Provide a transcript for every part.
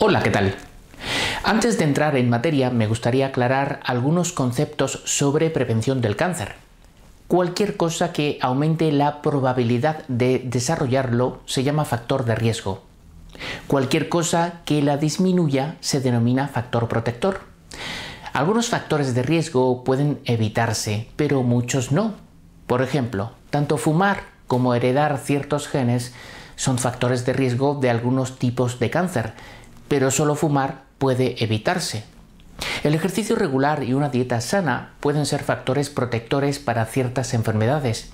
Hola, ¿qué tal? Antes de entrar en materia, me gustaría aclarar algunos conceptos sobre prevención del cáncer. Cualquier cosa que aumente la probabilidad de desarrollarlo se llama factor de riesgo. Cualquier cosa que la disminuya se denomina factor protector. Algunos factores de riesgo pueden evitarse, pero muchos no. Por ejemplo, tanto fumar como heredar ciertos genes son factores de riesgo de algunos tipos de cáncer, pero solo fumar puede evitarse. El ejercicio regular y una dieta sana pueden ser factores protectores para ciertas enfermedades.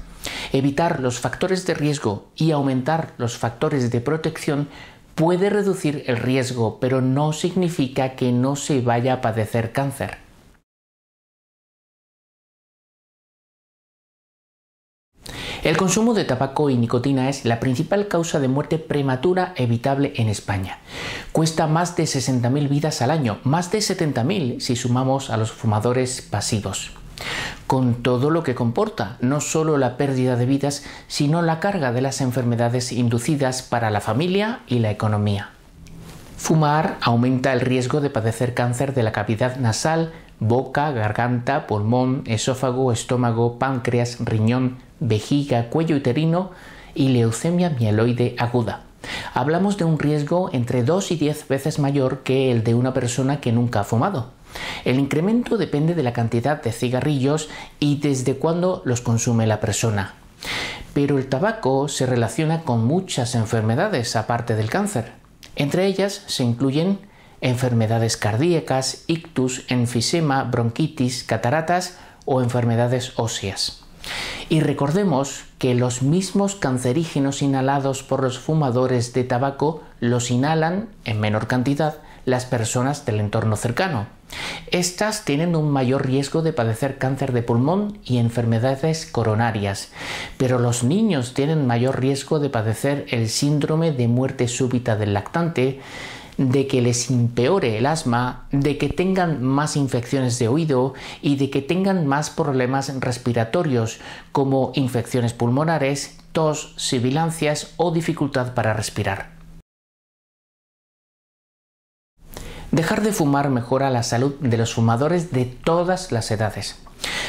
Evitar los factores de riesgo y aumentar los factores de protección puede reducir el riesgo, pero no significa que no se vaya a padecer cáncer. El consumo de tabaco y nicotina es la principal causa de muerte prematura evitable en España. Cuesta más de 60.000 vidas al año, más de 70.000 si sumamos a los fumadores pasivos. Con todo lo que comporta, no solo la pérdida de vidas, sino la carga de las enfermedades inducidas para la familia y la economía. Fumar aumenta el riesgo de padecer cáncer de la cavidad nasal, boca, garganta, pulmón, esófago, estómago, páncreas, riñón, vejiga, cuello uterino y leucemia mieloide aguda. Hablamos de un riesgo entre 2 y 10 veces mayor que el de una persona que nunca ha fumado. El incremento depende de la cantidad de cigarrillos y desde cuándo los consume la persona. Pero el tabaco se relaciona con muchas enfermedades aparte del cáncer. Entre ellas se incluyen enfermedades cardíacas, ictus, enfisema, bronquitis, cataratas o enfermedades óseas. Y recordemos que los mismos cancerígenos inhalados por los fumadores de tabaco los inhalan en menor cantidad las personas del entorno cercano. Estas tienen un mayor riesgo de padecer cáncer de pulmón y enfermedades coronarias, pero los niños tienen mayor riesgo de padecer el síndrome de muerte súbita del lactante, de que les empeore el asma, de que tengan más infecciones de oído y de que tengan más problemas respiratorios como infecciones pulmonares, tos, sibilancias o dificultad para respirar. Dejar de fumar mejora la salud de los fumadores de todas las edades.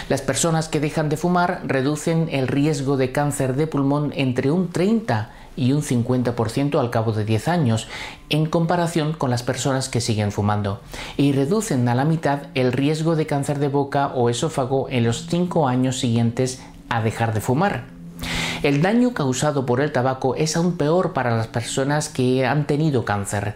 Las personas que dejan de fumar reducen el riesgo de cáncer de pulmón entre un 30 y un 50% al cabo de 10 años, en comparación con las personas que siguen fumando, y reducen a la mitad el riesgo de cáncer de boca o esófago en los 5 años siguientes a dejar de fumar. El daño causado por el tabaco es aún peor para las personas que han tenido cáncer.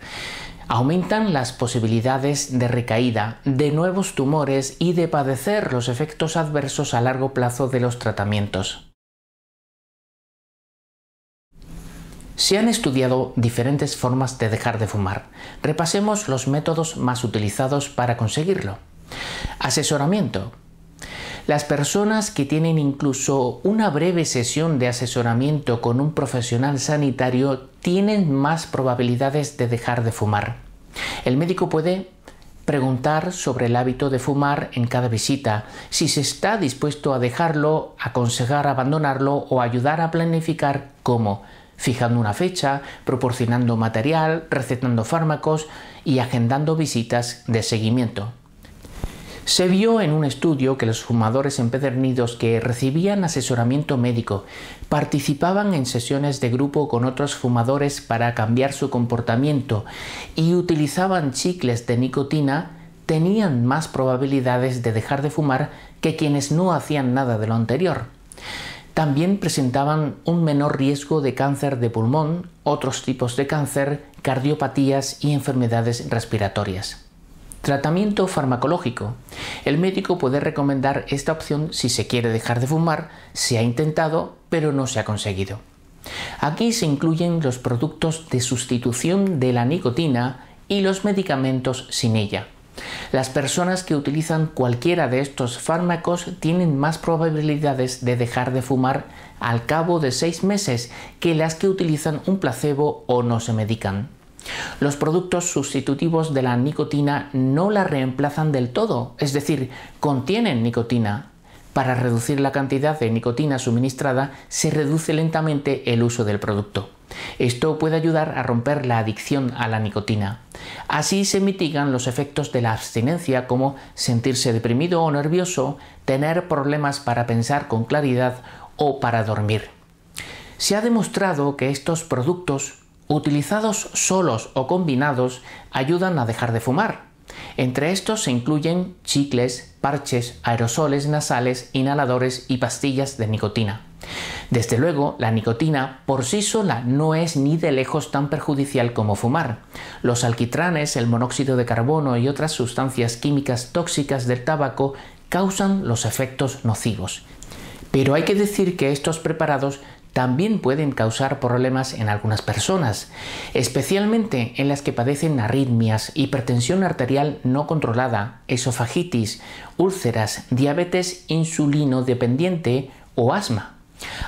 Aumentan las posibilidades de recaída, de nuevos tumores y de padecer los efectos adversos a largo plazo de los tratamientos. Se han estudiado diferentes formas de dejar de fumar. Repasemos los métodos más utilizados para conseguirlo. Asesoramiento. Las personas que tienen incluso una breve sesión de asesoramiento con un profesional sanitario tienen más probabilidades de dejar de fumar. El médico puede preguntar sobre el hábito de fumar en cada visita, si se está dispuesto a dejarlo, aconsejar abandonarlo o ayudar a planificar cómo fijando una fecha, proporcionando material, recetando fármacos y agendando visitas de seguimiento. Se vio en un estudio que los fumadores empedernidos que recibían asesoramiento médico participaban en sesiones de grupo con otros fumadores para cambiar su comportamiento y utilizaban chicles de nicotina tenían más probabilidades de dejar de fumar que quienes no hacían nada de lo anterior. También presentaban un menor riesgo de cáncer de pulmón, otros tipos de cáncer, cardiopatías y enfermedades respiratorias. Tratamiento farmacológico. El médico puede recomendar esta opción si se quiere dejar de fumar, se ha intentado pero no se ha conseguido. Aquí se incluyen los productos de sustitución de la nicotina y los medicamentos sin ella. Las personas que utilizan cualquiera de estos fármacos tienen más probabilidades de dejar de fumar al cabo de seis meses que las que utilizan un placebo o no se medican. Los productos sustitutivos de la nicotina no la reemplazan del todo, es decir, contienen nicotina. Para reducir la cantidad de nicotina suministrada se reduce lentamente el uso del producto. Esto puede ayudar a romper la adicción a la nicotina. Así se mitigan los efectos de la abstinencia como sentirse deprimido o nervioso, tener problemas para pensar con claridad o para dormir. Se ha demostrado que estos productos, utilizados solos o combinados, ayudan a dejar de fumar. Entre estos se incluyen chicles, parches, aerosoles nasales, inhaladores y pastillas de nicotina. Desde luego, la nicotina por sí sola no es ni de lejos tan perjudicial como fumar. Los alquitranes, el monóxido de carbono y otras sustancias químicas tóxicas del tabaco causan los efectos nocivos. Pero hay que decir que estos preparados también pueden causar problemas en algunas personas, especialmente en las que padecen arritmias, hipertensión arterial no controlada, esofagitis, úlceras, diabetes insulino dependiente o asma.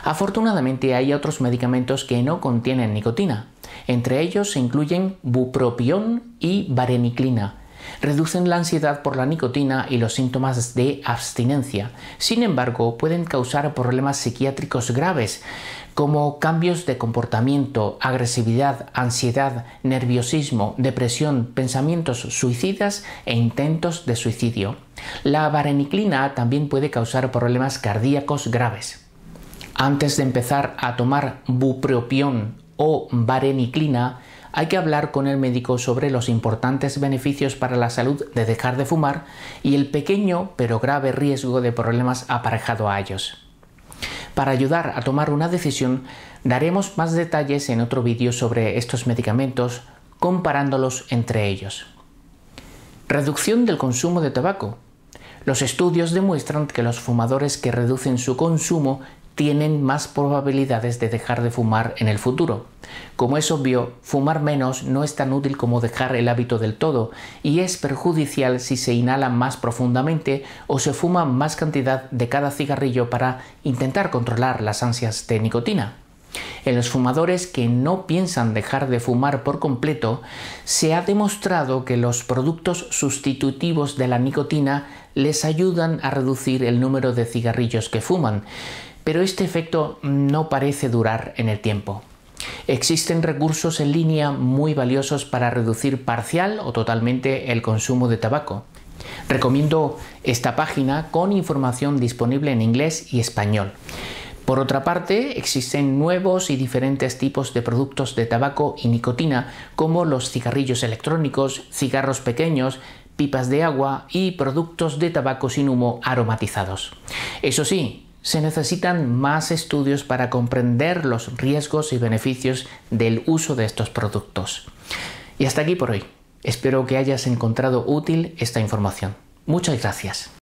Afortunadamente hay otros medicamentos que no contienen nicotina. Entre ellos se incluyen bupropión y vareniclina, reducen la ansiedad por la nicotina y los síntomas de abstinencia. Sin embargo, pueden causar problemas psiquiátricos graves, como cambios de comportamiento, agresividad, ansiedad, nerviosismo, depresión, pensamientos suicidas e intentos de suicidio. La vareniclina también puede causar problemas cardíacos graves. Antes de empezar a tomar bupropión o vareniclina, hay que hablar con el médico sobre los importantes beneficios para la salud de dejar de fumar y el pequeño pero grave riesgo de problemas aparejado a ellos. Para ayudar a tomar una decisión, daremos más detalles en otro vídeo sobre estos medicamentos comparándolos entre ellos. Reducción del consumo de tabaco. Los estudios demuestran que los fumadores que reducen su consumo tienen más probabilidades de dejar de fumar en el futuro. Como es obvio, fumar menos no es tan útil como dejar el hábito del todo y es perjudicial si se inhala más profundamente o se fuma más cantidad de cada cigarrillo para intentar controlar las ansias de nicotina. En los fumadores que no piensan dejar de fumar por completo, se ha demostrado que los productos sustitutivos de la nicotina les ayudan a reducir el número de cigarrillos que fuman, pero este efecto no parece durar en el tiempo. Existen recursos en línea muy valiosos para reducir parcial o totalmente el consumo de tabaco. Recomiendo esta página con información disponible en inglés y español. Por otra parte, existen nuevos y diferentes tipos de productos de tabaco y nicotina, como los cigarrillos electrónicos, cigarros pequeños, pipas de agua y productos de tabaco sin humo aromatizados. Eso sí, se necesitan más estudios para comprender los riesgos y beneficios del uso de estos productos. Y hasta aquí por hoy. Espero que hayas encontrado útil esta información. Muchas gracias.